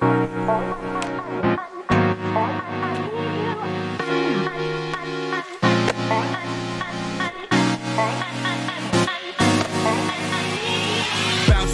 Bye.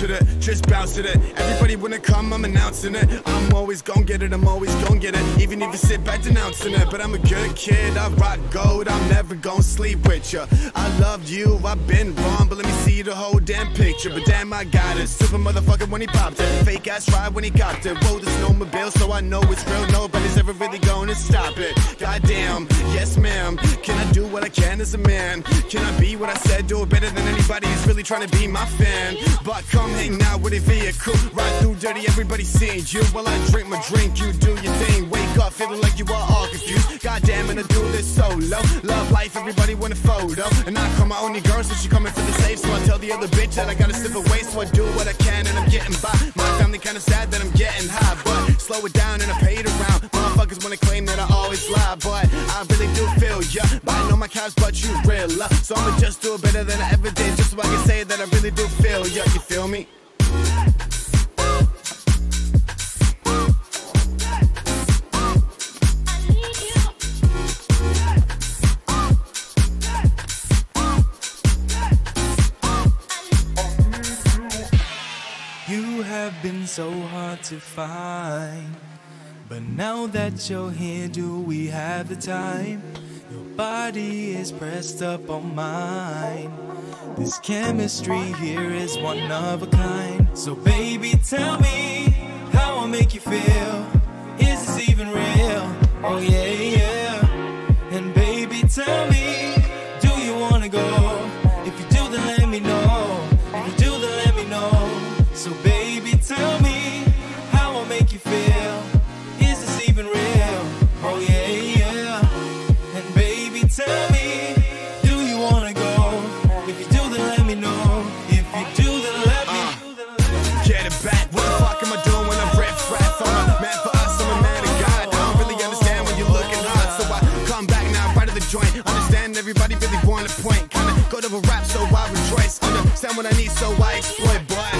To just bounce to it. Everybody wanna come, I'm announcing it. I'm always gon' get it, I'm always gon' get it. Even if you sit back denouncing it. But I'm a good kid, I rock gold, I'm never gon' sleep with ya. I loved you, I've been wrong, but let me see the whole damn picture. But damn, I got it. Super motherfucker when he popped it. Fake ass ride when he copped it. Whoa, the snowmobile, so I know it's real. Nobody's ever really gonna stop it. Goddamn, yes ma'am. Can I do what I can as a man? Can I be what I said? Do it better than anybody who's really trying to be my fan. But come hang out with a vehicle. Ride through dirty, everybody seeing you. While I drink my drink, you do your thing. Wake up feeling like you are all confused. Goddamn, and I do this solo. Love life, everybody want a photo. And I call my only girl, so she coming for the safe. So I tell the other bitch that I gotta slip away. So I do what I can, and I'm getting by. My family kinda sad that I'm getting high, but slow it down and I paid around. Motherfuckers wanna claim that I always lie, but Know but you real. So I'ma just do it better than I ever did, just so I can say that I really do feel ya. You feel me? You have been so hard to find. But now that you're here, do we have the time? Body is pressed up on mine. This chemistry here is one of a kind. So, baby, tell me how I make you feel. Is this even real? Get it back. What the fuck am I doing when I'm riff raff? I'm a man for us, I'm a man of God. I don't really understand when you're looking hot. So I come back now, right of the joint. Understand everybody really want a point. Kinda go to a rap, so I rejoice. Understand what I need, so I exploit. But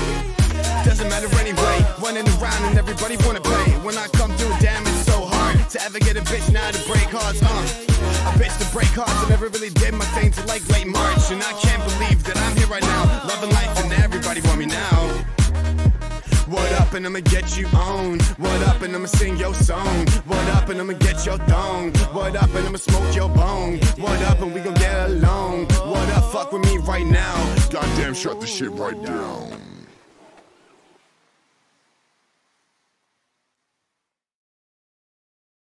doesn't matter anyway. Running around and everybody wanna play. When I come through, damn, it's so hard to ever get a bitch now to break hearts. Uh, a bitch to break hearts. I never really did my thing till like late March, and I up, and I'ma get you on. What up, and I'ma sing your song. What up, and I'ma get your thong. What up, and I'ma smoke your bone. What up, and we gon' get along. What up, fuck with me right now. Goddamn, shut the shit right down.